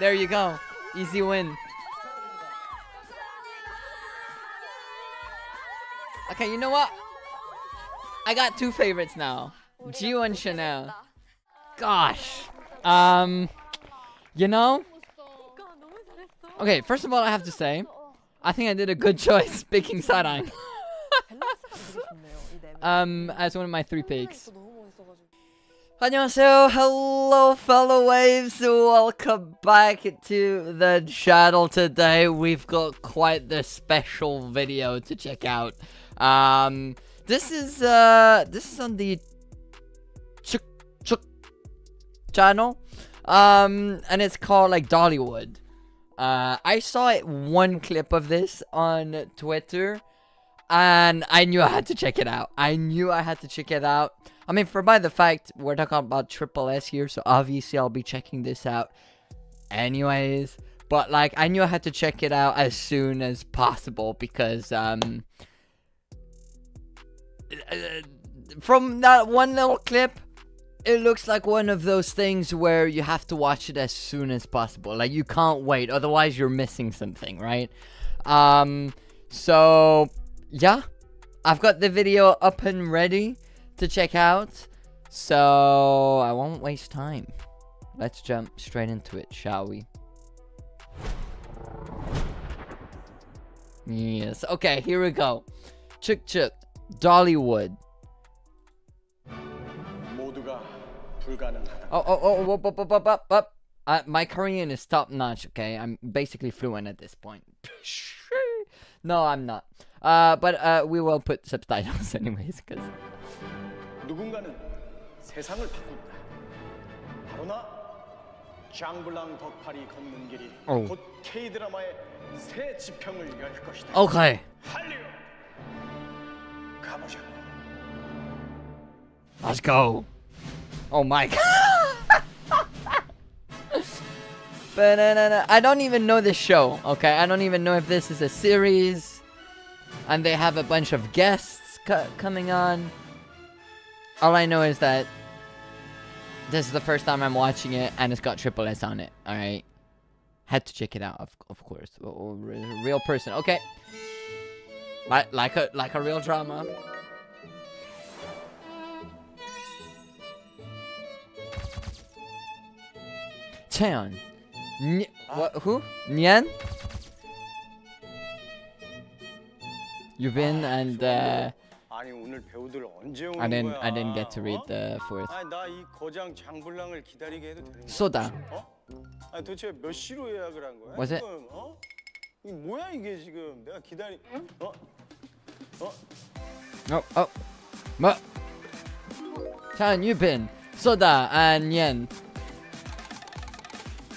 There you go. Easy win. Okay, you know what? I got two favorites now. Gio and Chanel. Gosh. Um, you know? Okay, first of all, I have to say, I think I did a good choice picking Sarang. um, as one of my three picks. Hello fellow waves, welcome back to the channel. Today we've got quite the special video to check out. Um, this is, uh, this is on the Chuk Chuk channel, um, and it's called, like, Dollywood. Uh, I saw it, one clip of this on Twitter, and I knew I had to check it out. I knew I had to check it out. I mean, for by the fact we're talking about Triple S here, so obviously I'll be checking this out anyways. But like, I knew I had to check it out as soon as possible because um, from that one little clip, it looks like one of those things where you have to watch it as soon as possible. Like you can't wait, otherwise you're missing something, right? Um, so yeah, I've got the video up and ready to check out. So I won't waste time. Let's jump straight into it, shall we? Yes. Okay, here we go. Chuk Chuk, Dollywood. Oh, oh, oh, up, up, up, up, up. Uh, my Korean is top notch, okay? I'm basically fluent at this point. no, I'm not. Uh, but uh, we will put subtitles anyways, because... 누군가는 세상을 바꾼다. 바로 나 장블랑 덕팔이 걷는 길이 어우. 곧 K 드라마의 새 지평을 열 것이다. Okay. 할리우드 가보자고. Let's go. Oh my god. Ba-na-na-na. I don't even know this show, okay? I don't even know if this is a series. And they have a bunch of guests co- coming on. All I know is that this is the first time I'm watching it and it's got Triple S on it, alright? Had to check it out, of, of course. Oh, oh, real person, okay. Like, like a like a real drama. Cheon. N- what? Who? Nian? Yubin and uh, 아니 오늘 배우들 언제 오는 I didn't 거야? I didn't get to read 어? the fourth. 아니 나이 거장 장블랑을 기다리게 해도 되는 거야? Soda. 어? 아니 도대체 몇 시로 예약을 한 거야? Was it? 지금, 어? 이 뭐야 이게 지금 내가 기다리 어? 어? Oh oh. What? Cheon, Yubin, Soda, and Nien.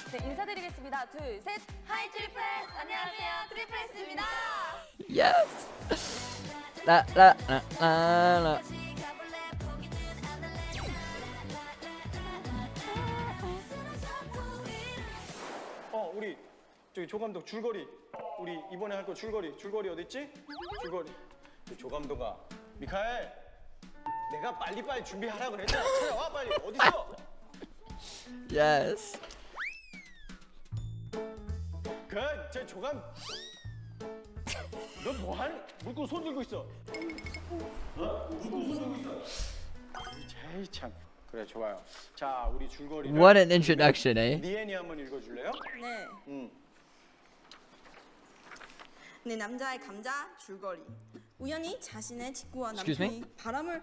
네, 인사드리겠습니다. 둘, 셋. Hi 트리플스! 안녕하세요. 트리플스입니다. Yes. La. 어 우리 저기 조 감독 줄거리 우리 이번에 할 거 줄거리 줄거리 어디 있지? 줄거리 저조 감독아 미카엘 내가 빨리빨리 준비하라 그랬잖아 찾아와 빨리 있어? Yes. 그제 조감 너 뭐하니? 물고 손 들고 있어 어? 물고 손 들고 있어 제이 참 그래 좋아요 자 우리 줄거리 What an introduction, eh? 니엔이 한번 읽어줄래요? 네. 응. 네 남자의 감자 줄거리. 우연히 자신의 직구와 남편이 바람을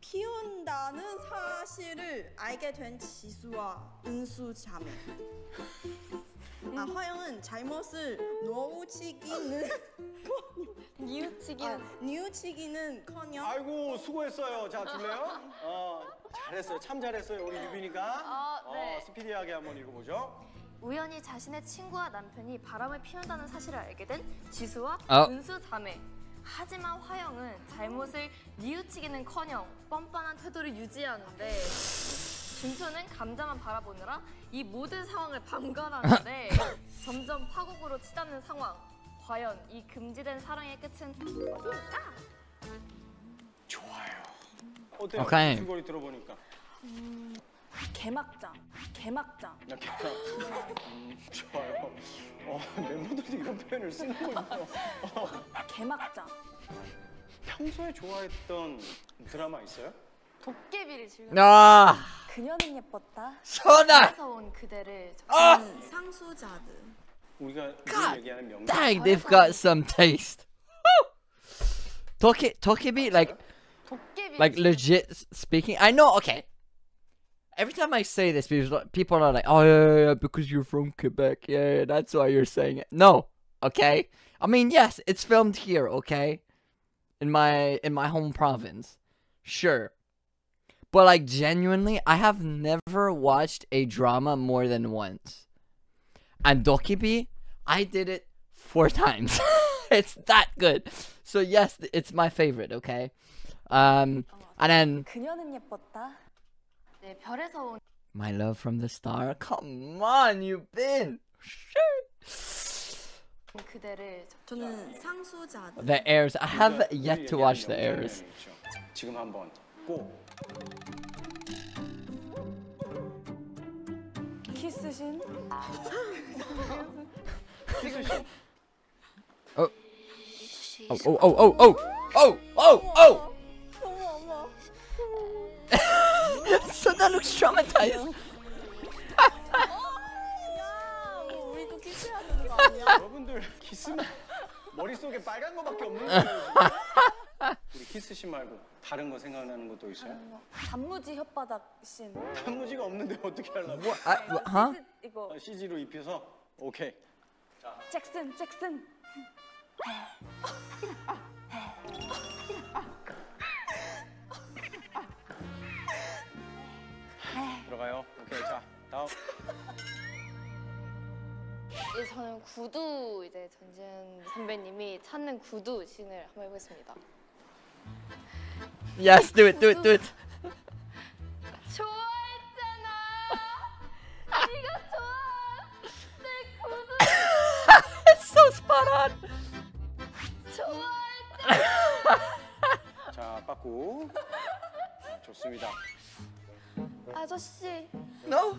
피운다는 사실을 알게 된 지수와 은수 자매. 아 화영은 잘못을 놓치기는 뉘우치기는 아, 뉘우치기는커녕 아이고 수고했어요. 자 줄래요? 어 잘했어요. 참 잘했어요. 우리 유빈이가 아, 네. 어, 스피디하게 한번 읽어보죠. 우연히 자신의 친구와 남편이 바람을 피운다는 사실을 알게 된 지수와 어. 은수 자매. 하지만 화영은 잘못을 뉘우치기는커녕 뻔뻔한 태도를 유지하는데 준표는 감자만 바라보느라 이 모든 상황을 방관하는데 점점 파국으로 치닫는 상황. 과연 이 금지된 사랑의 끝은 어디일까? 좋아요. 어때요? 오케이. 줄거리 들어보니까. 개막장. 개막장. 이렇게 음, 좋아요. 어, 멤버들도 이런 표현을 쓰는군요. 어, 개막장. 평소에 좋아했던 드라마 있어요? 도깨비를 즐겨. 아, 그녀는 예뻤다. 소나. 에서 온 그대를 아, 저는 상수자들. 우리가 God 요즘 얘기하는 명작. dang, they've got some taste. Toki, Tokibi, like, 도깨비. like legit s- speaking. I know. Okay. Every time I say this, people people are like, "Oh yeah, yeah, yeah, because you're from Quebec. Yeah, yeah, that's why you're saying it." No, okay. I mean, yes, it's filmed here. Okay, in my in my home province, sure. But like genuinely, I have never watched a drama more than once. And Dokibi, I did it four times. it's that good. So yes, it's my favorite, okay? Um and then My love from the star. Come on, you've been. The heirs. I have yet to watch the heirs. 키스신. 키스신. Oh, oh, oh, oh, oh, oh, oh, oh. 어머 어머. so that looks traumatized. 여러분들 키스는 머릿속에 빨간 거밖에 없는 거예요. 우리 키스신 말고 다른 거 생각나는 것도 있어요? 단무지 혓바닥 신. 단무지가 없는데 어떻게 하려고? I, what? Huh? 치즈 이거 어, CG로 입혀서 오케이. 잭슨 잭슨. 들어가요. 오케이 자 다음. 이제 저는 구두 이제 전지현 선배님이 찾는 구두 씬을 한번 해보겠습니다. Yes, do it, do it, do it. 좋아했잖아. 네가 좋아. 내 구두 It's so spot on. 좋아했잖아. 자 빠꾸. 좋습니다. 아저씨. No.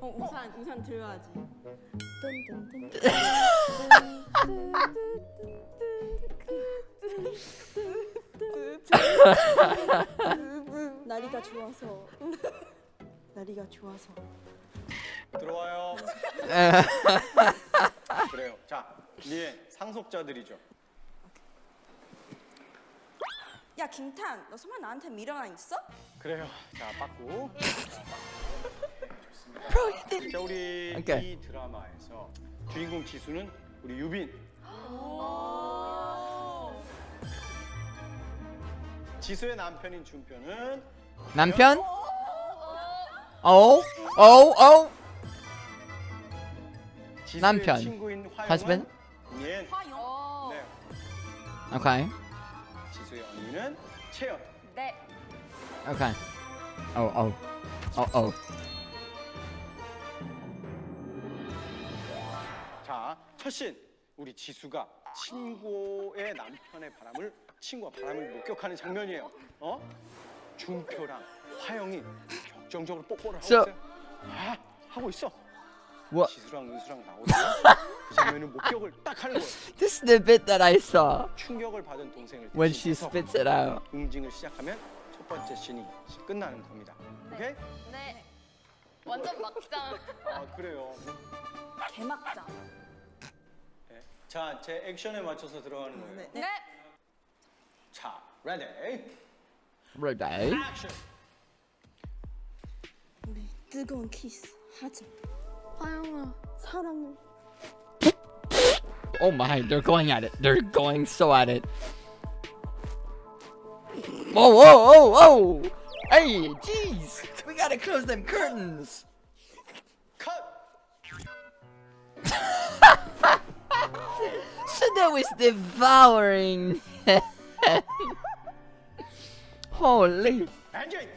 어 우산 우산 들어야지. 날이가 좋아서. 날이가 좋아서. 들어와요. 그래요. 자 이제 상속자들이죠. 야 김탄, 너 정말 나한테 미련한 있어? 그래요. 자 빠꾸. You did. 자 우리 오케이. 이 드라마에서 주인공 지수는 우리 유빈. 지수의 남편인 준표는 남편? Oh, oh, oh. 지수의 남편. 친구인 화영은 Husband? 예. 화영. 네. Okay, 지수의 언니는 채연. 네. Oh, oh, oh, oh. 자, 첫신 우리 지수가 친구의 남편의 바람을 친구가 바람을 목격하는 장면이에요. 어? 준표랑 화영이 격정적으로 뽀뽀를 하고 있어요. 아, 하고 있어. What? 지수랑 은수랑 나오다가 그 장면은 목격을 딱 하는 거예요. This is the bit that I saw 충격을 받은 동생을 when she spits it out. 응징을 시작하면 첫 번째 씬이 끝나는 겁니다. 오케이? 네. 완전 막장. 아 그래요. 개막장. 네. 자, 제 액션에 맞춰서 들어가는 거예요. 네. 네. 자, 레디, Right. 액션. 우리 뜨거운 키스 하자. 화영아. 사랑을. Oh my, they're going at it. They're going so at it. Whoa, whoa, whoa, whoa! Hey, jeez! We gotta close them curtains! 컷! Suda Holy. 엔진!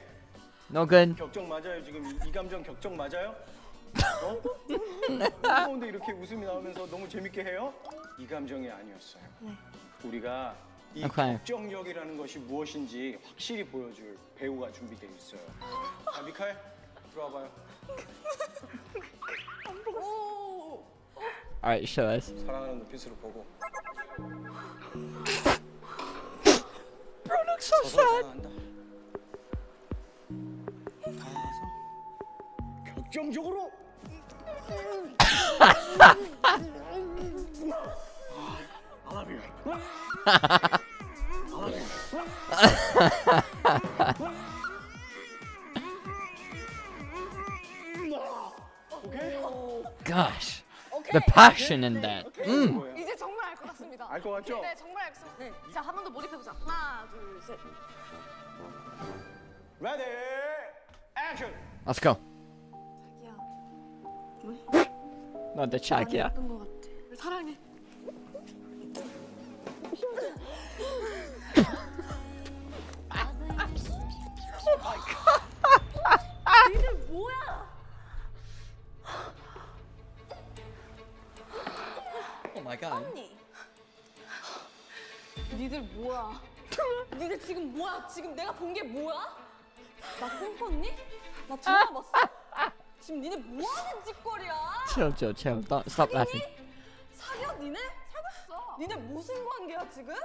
No good. 격정 맞아요 지금 이, 이 감정 격정 맞아요? 어? 가운데 이렇게 웃음이 나오면서 너무 재밌게 해요? 이 감정이 아니었어요. 우리가 이 오케이. 걱정력이라는 것이 무엇인지 확실히 보여줄 배우가 준비되어 있어요. 자, 미카엘 들어와봐요. Alright, show us. 사랑하는 눈빛으로 보고. Bro looks so 서서 사랑한다. 가서 격정적으로. I love you. I love you. 오케이? Gosh, the passion in that. Mm. 뭐예요? 이제 정말 알 것 같습니다. 알 것 같죠? 네, 정말 같습니다. 자, 한 번 더 몰입해보자. 하나, 둘, 셋. 레디 액션. Let's go. 자기야. 예쁜 것 같아. 사랑해. 니들 뭐야? Oh my god. 언니. 니들 뭐야? 니들 지금 뭐야? 지금 내가 본 게 뭐야? 나 꿈꿨니? 나 전화 봤어? 지금 니네 뭐 하는 짓거리야? Chill, chill, chill. Don't stop laughing. 사겨 니네? 사귀었어. 니네 무슨 관계야 지금?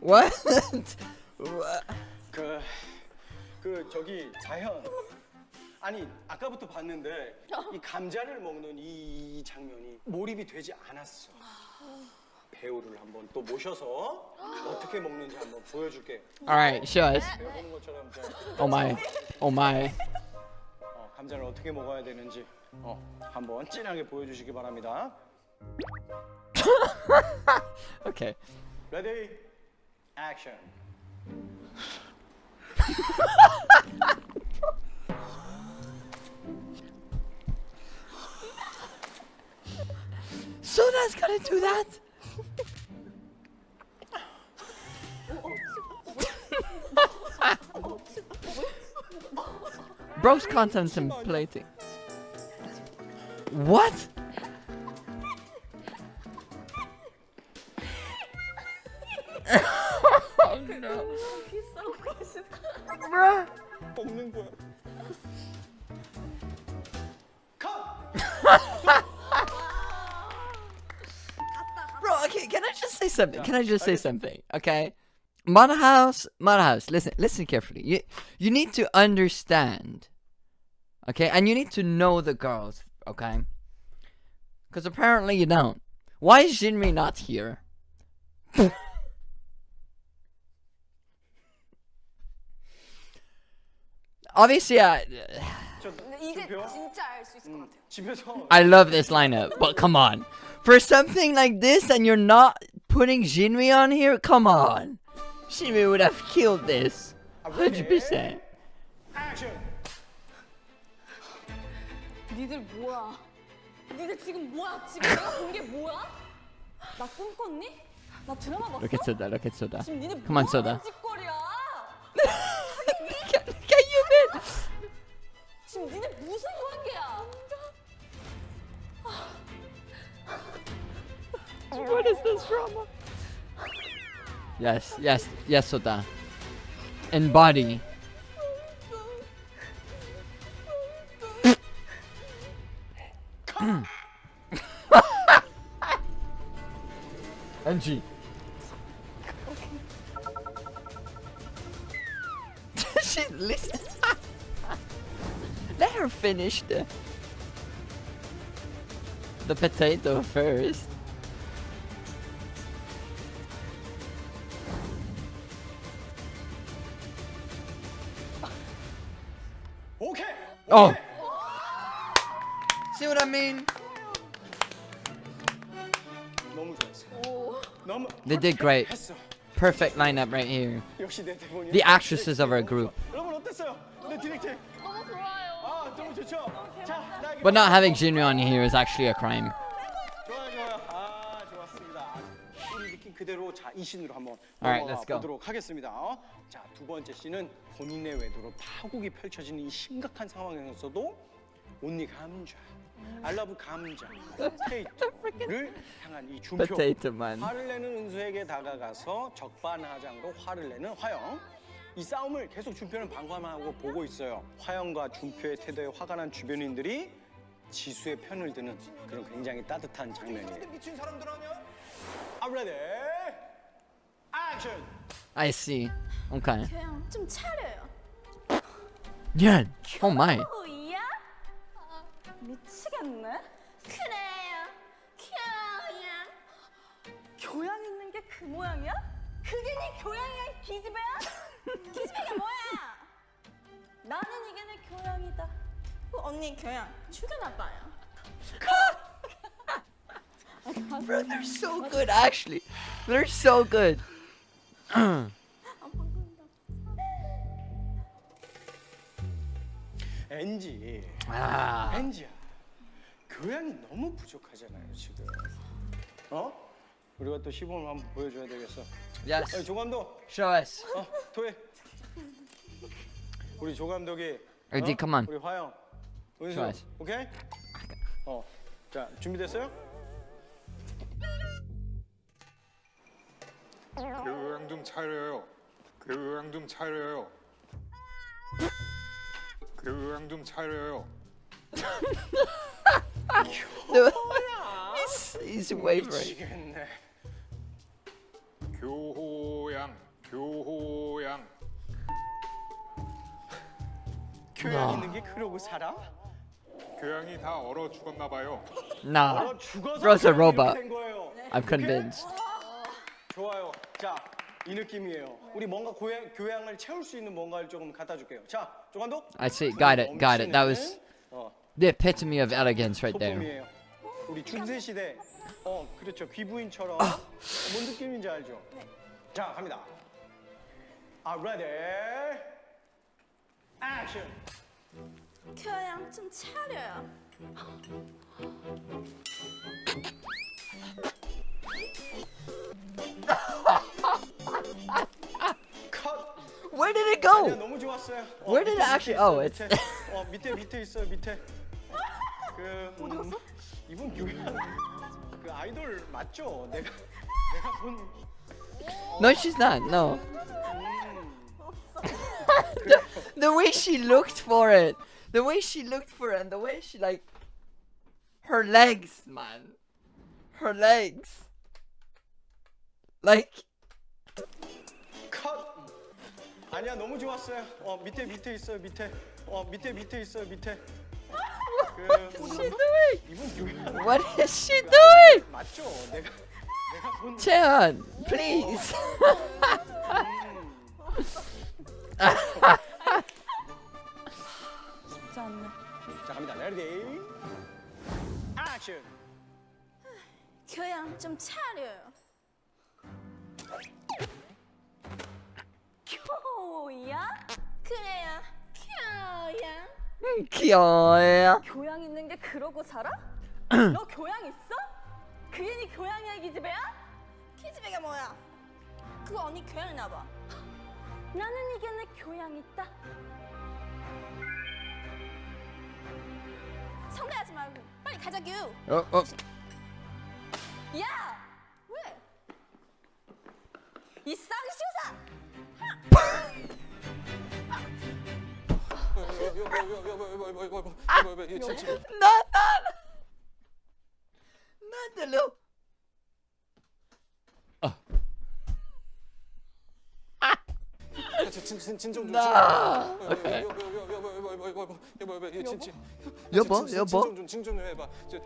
What? What? 그, 그 저기 자현. 아니 아까부터 봤는데 이 감자를 먹는 이, 이 장면이 몰입이 되지 않았어. 배우를 한번 또 모셔서 어떻게 먹는지 한번 보여줄게. Alright, show us. 배우는 것처럼 자, Oh my. Oh my. 어, 감자를 어떻게 먹어야 되는지 어, 한번 진하게 보여주시기 바랍니다. Okay. ready 액션. Gonna do that? Bro's contemplating. What? something? Yeah. Can I just say something? Okay. Manahaus, Manahaus, listen, listen carefully. You you need to understand, okay, and you need to know the girls, okay, because apparently you don't. Why is Jinri not here? Obviously, I. I love this lineup, but come on. For something like this, and you're not putting Jinmi on here? Come on. Jinmi would have killed this. 100%. 액션. 니들 뭐야? 니들 지금 뭐야? 지금 내가 본 게 뭐야? 나 꿈꿨니? 나 드라마 봤어? Look at Soda, look at Soda. 지금 니네 Come on, 뭐 Soda. 하는 짓거리야? look at look at you, man. 지금 니네 무슨 관계야? what is this drama? Yes, yes, yes, Soda. Embody. NG. she listen. Let her finish the the potato first. Oh. See what I mean? They did great. Perfect lineup right here. The actresses of our group. But not having Jinryeon here is actually a crime. Alright, let's go. 자, 두 번째 씬은 본인의 외도로 파국이 펼쳐지는 이 심각한 상황에서도 온니 감자. 알라브 감자, 포테이토를 향한 이 준표. 화를 내는 은수에게 다가가서 적반하장으로 화를 내는 화영. 이 싸움을 계속 준표는 방관하고 보고 있어요. 화영과 준표의 태도에 화가 난 주변인들이 지수의 편을 드는 그런 굉장히 따뜻한 장면이에요. 미친 사람들 아니야? I'm ready. Action. I see. Okay. 교양 좀 차려요. Yeah. Oh my. 오야? 미치겠네. 그래요. 교양. 교양 있는 게 그 모양이야? 그게 네 교양이야, 이 기집애야? 기집애가 뭐야? 나는 이게 내 교양이다. 그 언니 교양 죽여나 봐요. Bro, they're so good actually. They're so good. 엔지. ah. 엔지야. 교양이 너무 부족하잖아요 지금. 어? 우리가 또 시범을 한번 보여줘야 되겠어. Yes. 어, 조 감독. Show us. 어, 토해. 우리 조 감독이. 어디, 어? come on. 우리 화영. 은수. 좋아요. 오케이? 어. 자, 준비됐어요? 교양 좀 차려요. 교양 좀 차려요. 교양 좀 차려요. he's, he's wavering. 미치겠네. 교호양, 교호양. 교양 있는 게 그러고 살아? 교양이 다 얼어 죽었나 봐요. Nah. 어, 죽어서 Bro's a 교양이 robot. 이렇게 된 거예요. I'm convinced. 좋아요. 자, 이 느낌이에요. 우리 뭔가 고양, 교양을 채울 수 있는 뭔가를 조금 갖다 줄게요. 자, 조 감독. I see. Got it. Got it. That was 어, the epitome of elegance right there. 소품이에요. 우리 중세 시대 어 그렇죠 귀부인처럼 아. 뭔 느낌인지 알죠? 자 갑니다. 아 ready, action. 교양 좀 차려요. 컷. Where did it 아니야 go? 너무 좋았어요. 어, Where did 밑에, it actually- 밑에 있어요, oh, it's- 밑에. 어 밑에 밑에 있어요 밑에. 그 음, 이분 교양 그 아이돌 맞죠? 내가 내가 본 No, she's not. No. 음, the, the way she looked for it. The way she looked for it and the way she like her legs, man. Her legs. Like 아니야 너무 좋았어요. 어 밑에 밑에 있어요 밑에. 어 밑에 밑에 있어요 밑에. 그 what is she doing? 이분 교양 What is she doing? 맞죠? 내가 내가 본 Chan, please. 쉽지 않네. 자 갑니다. 레디. 액션. 교양 좀 차려요. 그래요. 교양. 귀여워요. 교양 있는 게 그러고 살아? 너 교양 있어? 네 교양이야, 이 기집애야? 기집애가 뭐야? 그거 언니 교양이나 봐. 나는 이게 내 교양 있다. 성대하지 말고 빨리 가자규. Oh, oh. 야! 왜? 이 쌍시우사! The little. 진정 좀. Okay. 여보, 여보. 진정 좀 해봐. 저,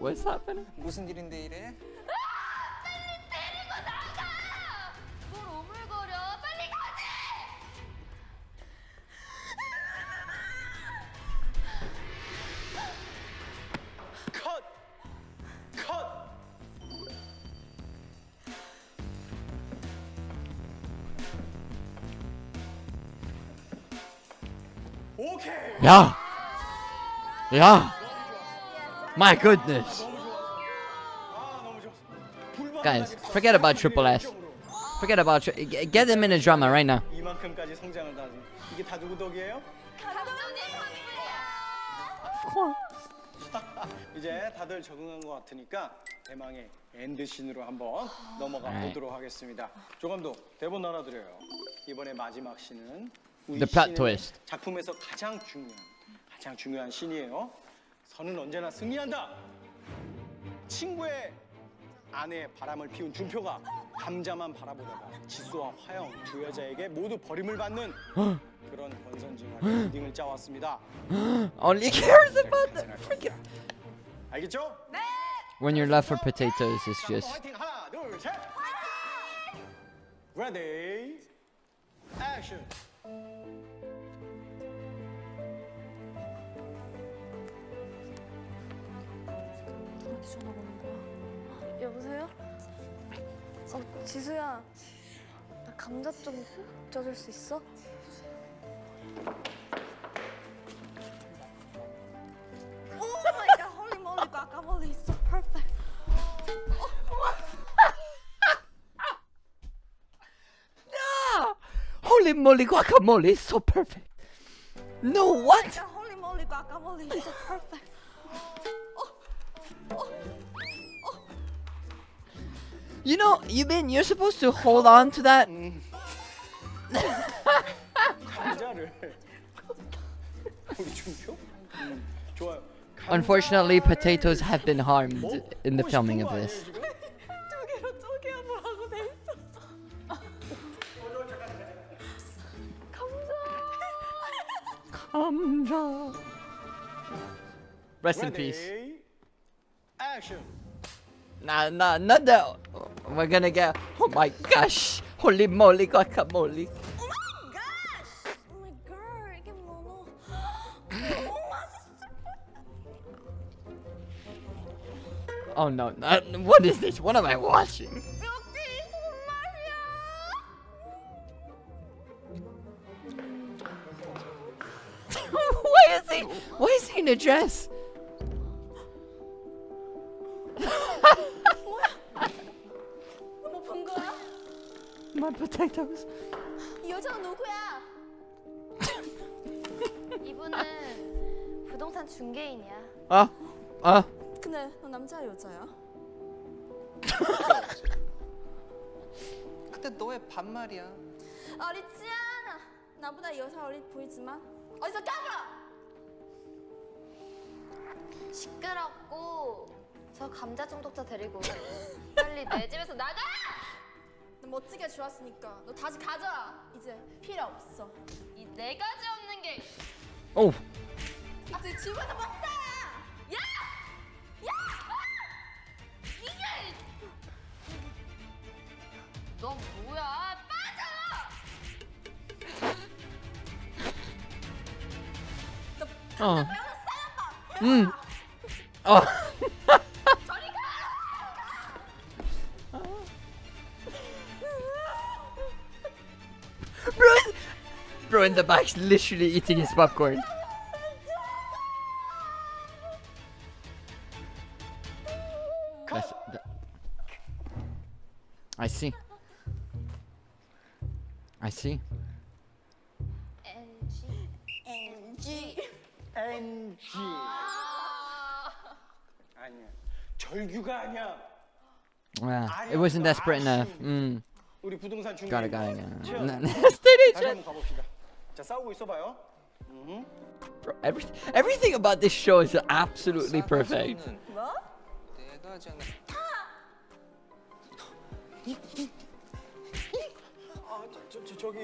What's happening? 무슨 일인데 이래? Yeah. Yeah. My goodness. Guys, forget about Triple S. Forget about tr- g- get them in a drama right now. 이만큼까지 성장을 다 이게 다 누구 덕이에요? 감독님 이제 다들 적응한 것 같으니까 대망의 엔드신으로 한번 넘어가. 보도록 하겠습니다. 조 감독 대본 나눠드려요. 이번에 마지막 씬은 우리 The plot 신의 twist. 작품에서 가장 중요한 가장 중요한 씬이에요. 선은 언제나 승리한다. 친구의 아내의 바람을 피운 준표가 감자만 바라보다가 지수와 화영 두 여자에게 모두 버림을 받는 그런 권선징악의 엔딩을 짜왔습니다. All he cares about the freaking. 알겠죠? When you're left for potatoes, it's just. 화이팅 하나 둘 셋. 액션. 누 구한테 전화 거는 거야? 여보세요? 어, 지수야. 나 감자 좀 쪄줄 수 있어? Oh my god, holy moly, guacamole is so perfect. Holy moly, guacamole is so perfect. No, what? Holy moly, guacamole is so perfect. You know, you mean you're supposed to hold on to that. Unfortunately, potatoes have been harmed in the filming of this. Rest in peace. Action. No, no, no, no. We're gonna get. Oh my gosh! Holy moly, guacamole! Oh my gosh! Oh my god, oh no, no! What is this? What am I watching? Why is he? Why is he in a dress? My potatoes. 이 여자가 누구야? 이분은 부동산 중개인이야. Uh, uh. 근데 너 남자야 여자야? 근데 너의 반말이야. 어리지 않아. 나보다 여자 어리 보이지만 어디서 까불어? 시끄럽고 저 감자 중독자 데리고 빨리 내 집에서 나가! 너 멋지게 좋았으니까 너 다시 가져라. 이제 필요 없어. 이 네 가지 없는 게 Oh, 아직 집에서 못 살아. 야! 야! 아! 이게 너 뭐야? 빠져! oh. Mm. Oh. bro in the back's literally eating his popcorn. That's, that- I see. I see. NG NG. NG. 아니야. 절규가 아니야. Yeah, it wasn't desperate enough. Mm. 우리 부동산 중개. Got it, got it, got 채연, it. State 다시 agent. 자 싸우고 있어봐요. Bro, every, everything about this show is absolutely perfect. 뭐? 내가 않아. 아, 저, 저, 저, 저기.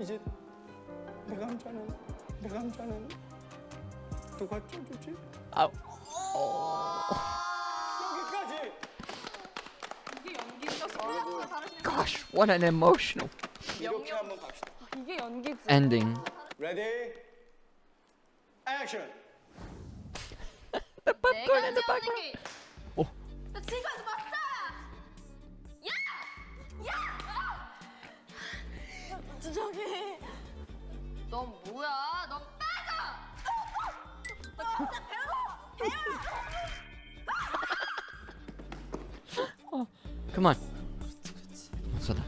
이제 내 감자는 내 감자는 누가 쪄주지? Ow. 여기까지. Gosh, what an emotional 이렇게 한번 갑시다. 이게 연기지. ending. 레디 액션. The 네 popcorn in 가지 the 없는 background. 게 너 집에서 못 살아. 야! 야! 저- 저기 넌 뭐야? 넌 빠져! Come on. 쏟아.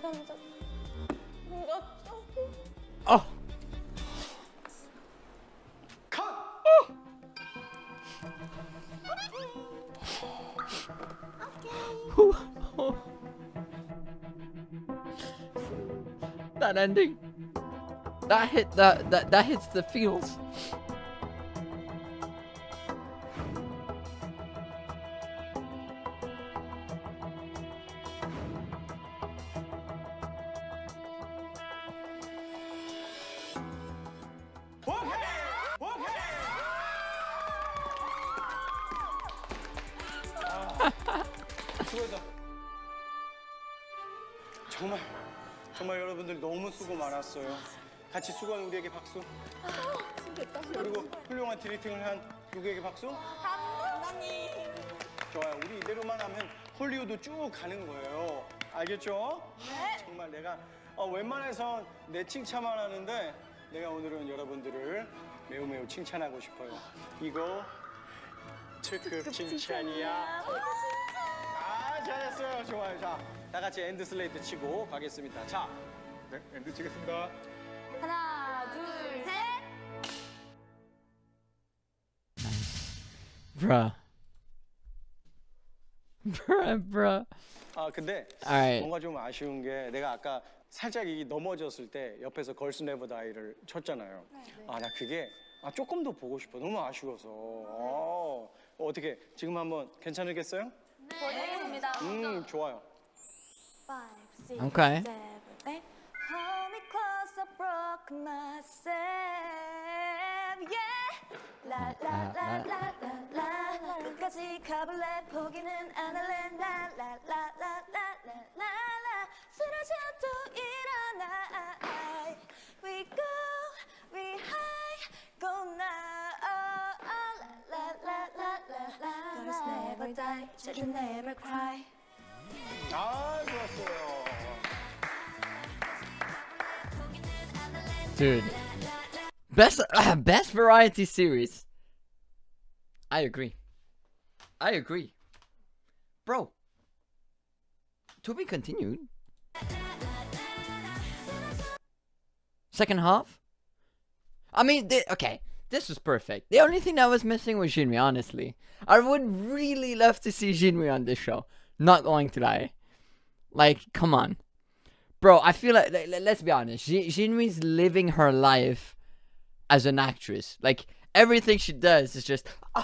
감자 뭔가 좀 어. That ending. That hit that that that hits the feels. 박수. 그리고 훌륭한 directing을 한 누구에게 박수? 감독님. 좋아요. 우리 이대로만 하면 홀리우드 쭉 가는 거예요. 알겠죠? 정말 내가 어, 웬만해선 내 칭찬만 하는데 내가 오늘은 여러분들을 매우 매우 칭찬하고 싶어요. 이거 특급 칭찬이야. 아 잘했어요. 좋아요. 자, 다 같이 end 슬레이트 치고 가겠습니다. 자, 네, end 치겠습니다. 하나, 둘, 셋. 브라. 브라 브라. 아 근데 right. 뭔가 좀 아쉬운 게 내가 아까 살짝 이 넘어졌을 때 옆에서 Girls Never Die를 쳤잖아요. 네, 네. 아나 그게 아 조금 더 보고 싶어. 너무 아쉬워서. 아, 어떻게 지금 한번 괜찮으겠어요? 네, 보내겠습니다. 음 좋아요. 5, 6, Okay. 7, broke myself. Yeah. La la la la la la. 끝까지 가볼래 포기는 안 할래. La la la la la la la la. 쓰러져도 일어나. We go, we high, go now. Oh, oh, la la la la la la. Girls never die, children never cry. 아 좋았어요. Dude. Best best variety series. I agree. I agree. Bro. To be continued. Second half? I mean, thi- okay, this was perfect. The only thing that was missing was Jinri, honestly. I would really love to see Jinri on this show. Not going to lie. Like, come on. Bro, I feel like, let's be honest. Jin- Jinri's living her life as an actress. Like, everything she does is just.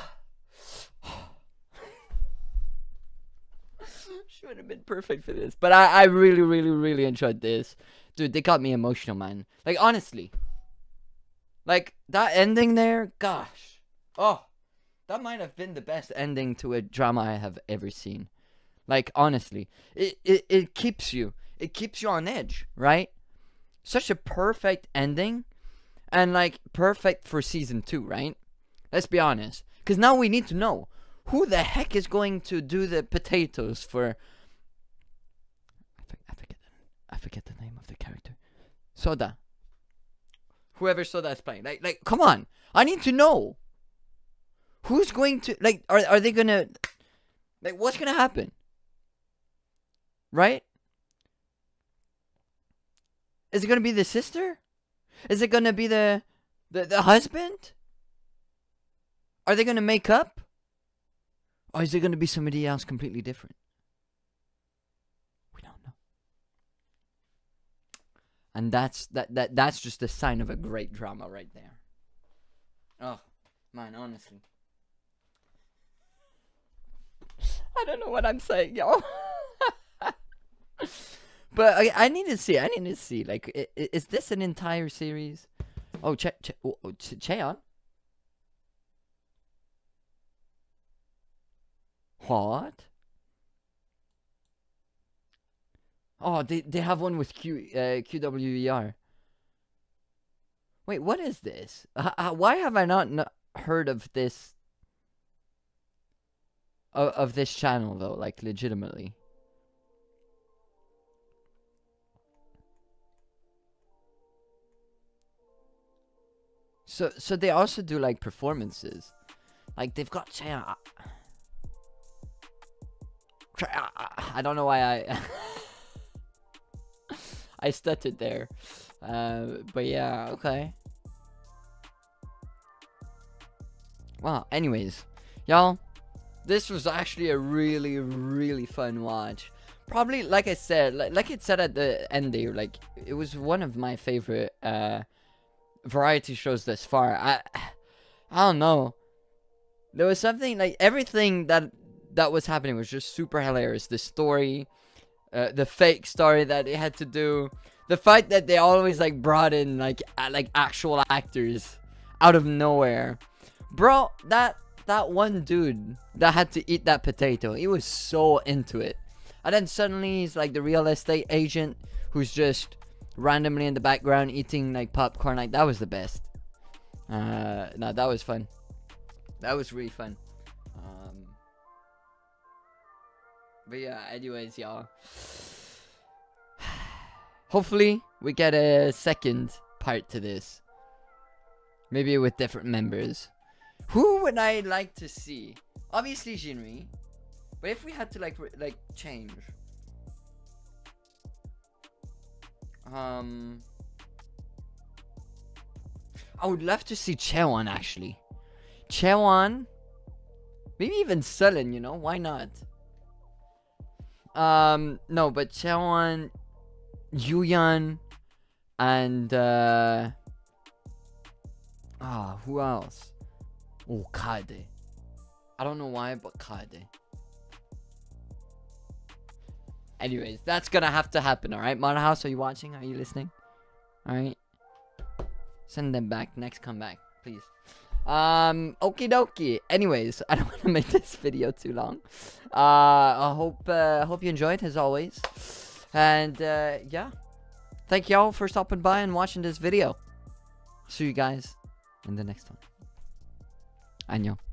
she would have been perfect for this. But I, I really, really, really enjoyed this. Dude, they got me emotional, man. Like, honestly. Like, that ending there, gosh. Oh, that might have been the best ending to a drama I have ever seen. Like, honestly. It, it, it keeps you. It keeps you on edge, right? Such a perfect ending. And, like, perfect for season two, right? Let's be honest. Because now we need to know who the heck is going to do the potatoes for. I, forget. The, I forget the name of the character. Soda. Whoever Soda is playing. Like, like, come on. I need to know. Who's going to like? Are are they gonna? Like, what's gonna happen? Right? Is it gonna be the sister? Is it gonna be the the, the husband? Are they gonna make up? Or is it gonna be somebody else completely different? We don't know. And that's that, that that's just a sign of a great drama right there. Oh, man, honestly. I don't know what I'm saying, y'all. but I, I need to see. I need to see. Like, is this an entire series? Oh, che, che, oh, oh, che, Cheon? What? Oh, they they have one with Q uh, QWER. Wait, what is this? Why have I not kn- heard of this? Of, of this channel though, like legitimately. So so they also do like performances. Like they've got Chaeyoung. I don't know why I I stuttered there. Uh, but yeah, okay. Well, anyways, y'all, this was actually a really, really fun watch. Probably, like I said, like, like it said at the end there, like it was one of my favorite uh variety shows this far. I, I don't know. There was something like everything that that was happening was just super hilarious. The story, uh, the fake story that it had to do, the fact that they always like brought in like like actual actors out of nowhere, bro. That that one dude that had to eat that potato, he was so into it, and then suddenly he's like the real estate agent who's just randomly in the background eating like popcorn. Like that was the best. Uh, no, that was fun. That was really fun. Um, but yeah, anyways, y'all. Hopefully, we get a second part to this. Maybe with different members. Who would I like to see? Obviously, Jinri. But if we had to like like change, um, I would love to see Chewan actually. Chewan, maybe even Sullen. You know why not? Um, no, but Chewan, Yuyan, and uh, ah, who else? Oh, Kade. I don't know why, but Kade. Anyways, that's gonna have to happen, alright? Mana House, are you watching? Are you listening? Alright. Send them back. Next comeback, please. Um, okie dokie. Anyways, I don't want to make this video too long. Uh, I hope, uh, hope you enjoyed as always. And, uh, yeah. Thank y'all for stopping by and watching this video. See you guys in the next one. 안녕.